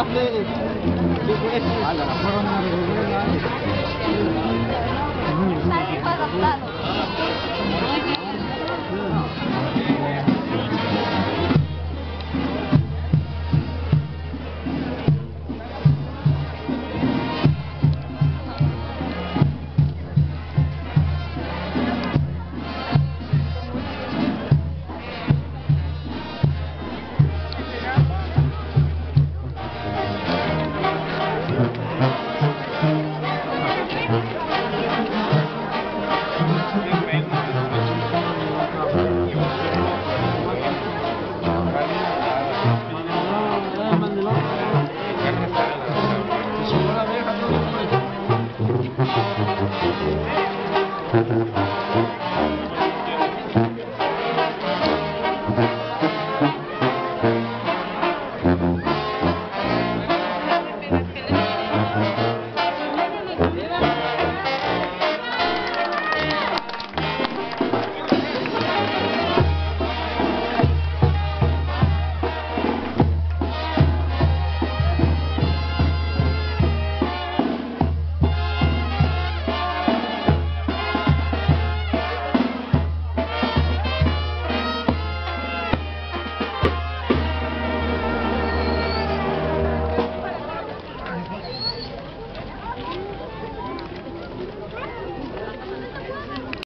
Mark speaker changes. Speaker 1: 아, 네. 네.
Speaker 2: Mm-hmm.